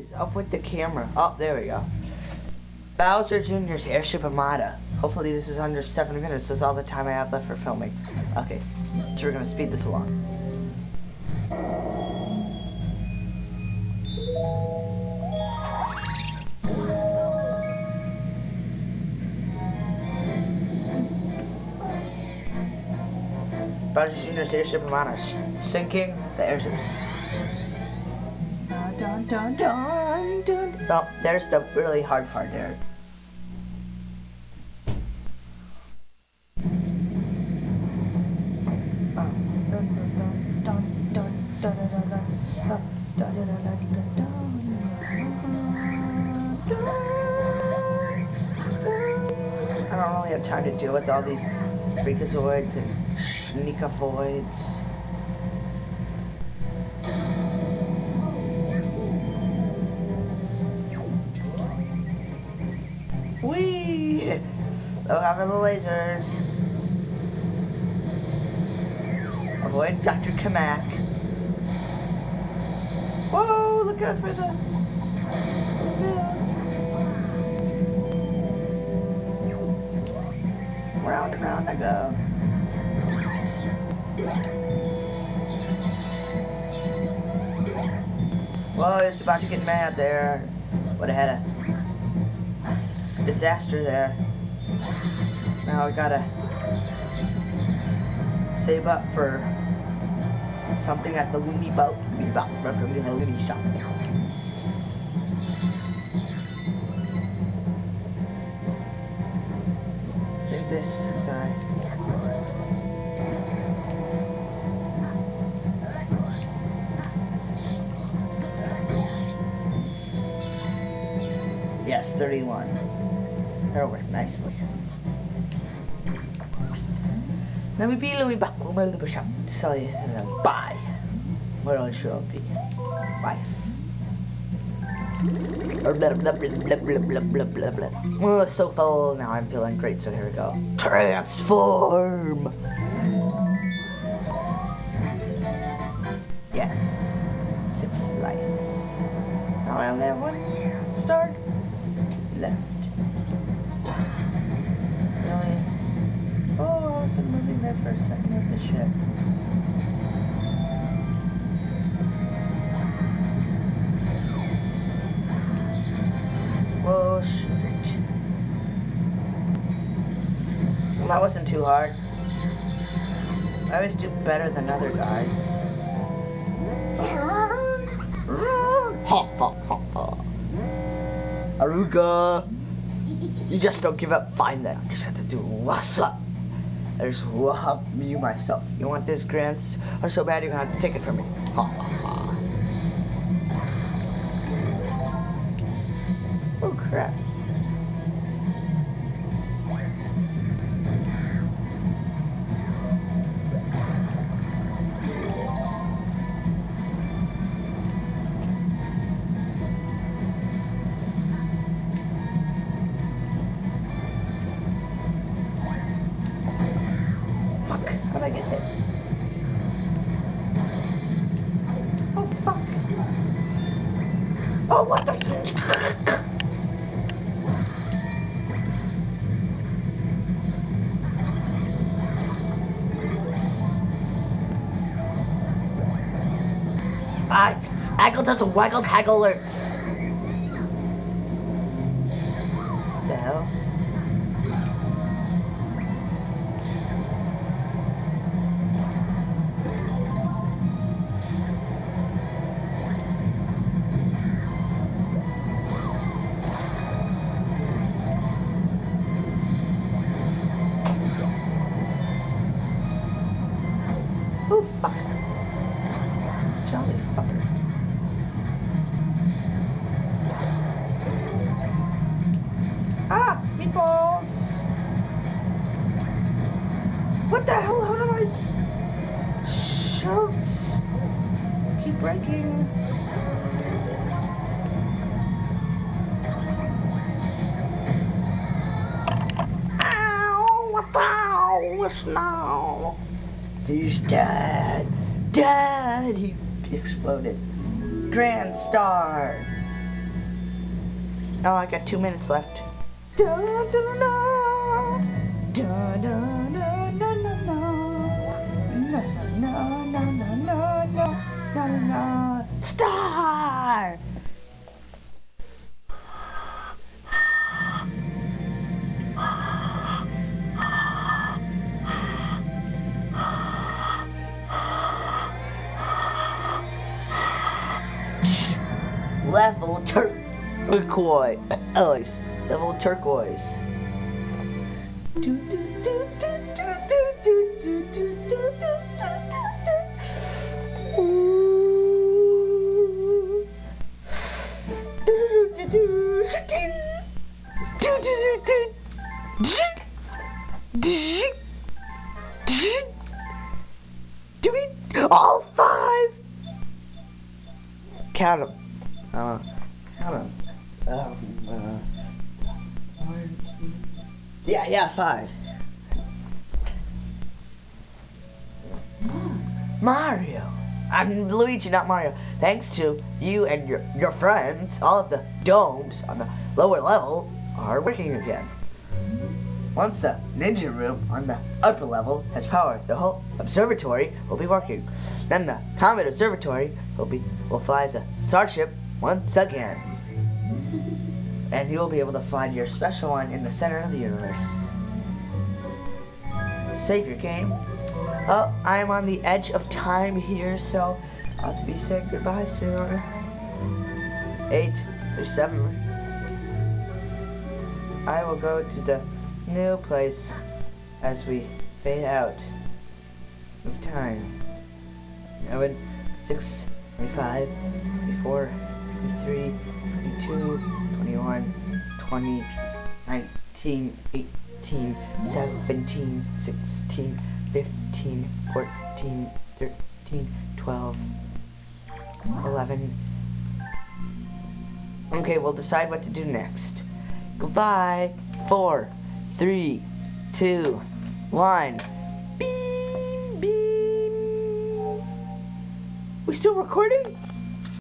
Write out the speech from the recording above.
is up with the camera? Oh, there we go. Bowser Jr.'s Airship Armada. Hopefully this is under seven minutes. That's all the time I have left for filming. Okay, so we're gonna speed this along. Bowser Jr.'s Airship Armada. Sinking the airships. Dun, dun, dun, dun, there's the really hard part there. I don't really have time to deal with all these freakazoids and sneakavoids. Oh, having the lasers. Avoid Dr. Kamak. Whoa, look out for the... Round and round I go. Whoa, it's about to get mad there. Would have had a disaster there. Now I gotta save up for something at the Looney Boat. Looney Boat. the Luma Shop. Think this guy. Yes, 31. That'll work nicely. Let me be, let me back. We're going to shop. Sell you. Bye. Be? Bye. Blah, blah, blah, blah, blah, blah. Oh, so full. Now I'm feeling great, so here we go. Transform! Yes. Six lives. Now I only have one star left. For a second with the ship. Whoa, shoot. Well, that wasn't too hard. I always do better than other guys. Ha ha ha ha. Aruga. You just don't give up. Fine then. I just have to do what's up. There's up you myself. You want this grants are so bad you're gonna have to take it from me. Ha ha ha. Oh crap. Oh what the I Haggle does waggled haggle alerts. The hell? Jolly fucker. Ah! Meatballs! What the hell? How do I... Schultz! Keep breaking. Ow! What the? What's now? He's dead. Dead! He he exploded. Grand Star! Oh, I got two minutes left. Dun, dun, dun, Oh, level turquoise. Level turquoise. Do, do, do, do, do, do, do, do, do, do, do, do. All five. Count them. Uh, count them. Um, uh, one, two. Yeah, yeah, five. Mario. I'm Luigi, not Mario. Thanks to you and your, your friends, all of the domes on the lower level are working again. Once the engine room on the upper level has power, the whole observatory will be working. Then the Comet Observatory will be will fly as a starship once again. And you will be able to find your special one in the center of the universe. Save your game. Oh, I'm on the edge of time here, so I'll have to be saying goodbye soon. Eight, there's seven. I will go to the new place as we fade out of time. 11, 6, 25, 24, 23, 22, 21, 20, 19, 18, 17, 16, 15, 14, 13, 12, 11. Okay, we'll decide what to do next. Goodbye. Four, three, two, one. Beep, beep. We still recording?